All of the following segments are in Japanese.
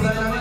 Vamos a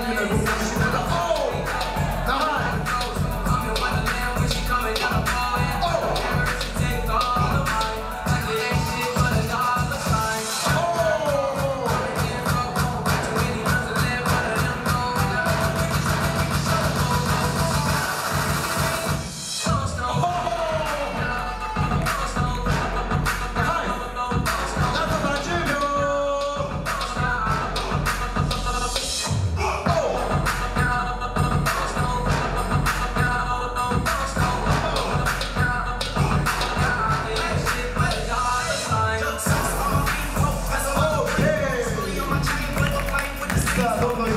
Obrigado,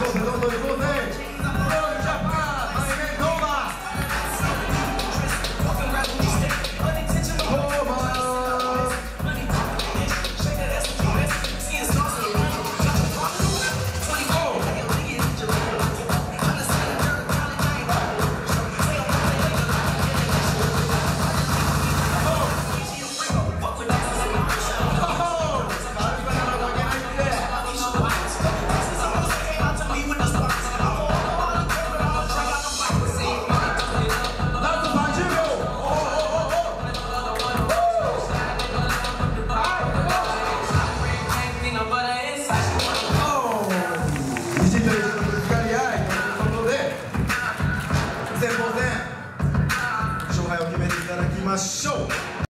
ましょう。